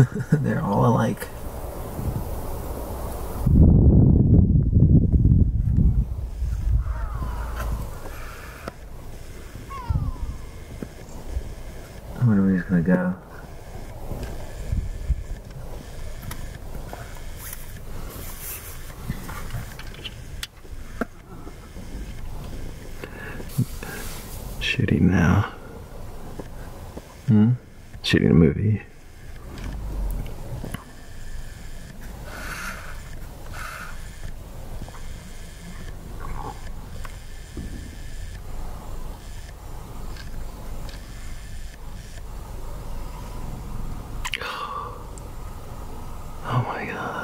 They're all alike. Where are we just gonna go? Shooting now. Hmm? Shooting a movie. 哎呀。